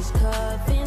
is covered